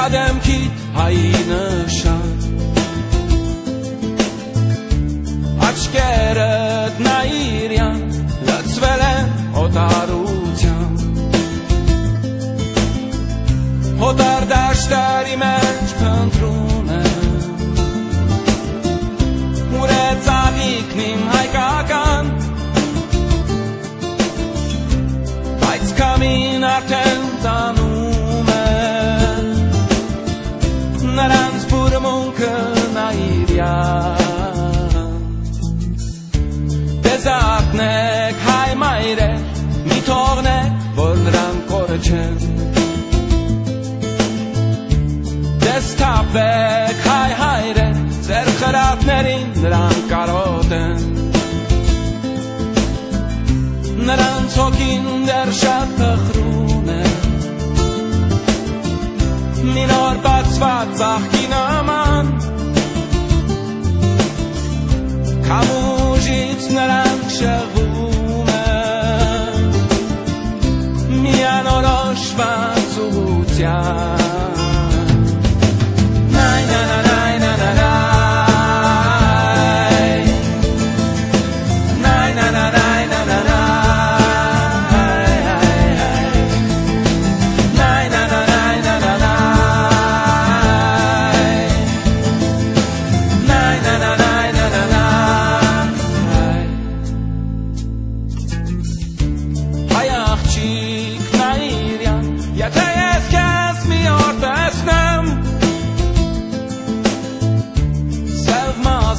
կյանքիդ հայի նշան Աչկերդ նայիրյան լծվել են օտարության Հոտար դաշտարի մեջ Ուր է ծաղիքն իմ հայկական Դեզարտնեք հայ մայրեր Մի թողնեք, որ նրան կորը չեն Դեստապեք հայ հայրեր Ձեր խրատներին նրան կարոտ են Նրանց հոգին դեր շատ տխրում է Մի նոր բացված ծաղկի նման Կամուժից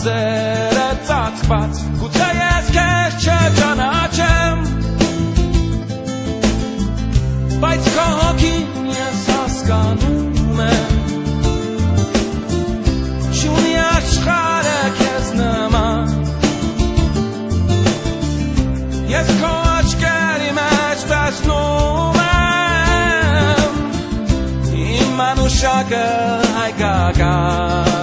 Սև մազերը ծածկված Գուցե ես կեզ չճանաչեմ Բայց քո հոգին ես հասկանում եմ Չունի աշխարը քեզ նման Ես քո աչքերի մեջ տեսնում եմ Իմ անուշակը հայկական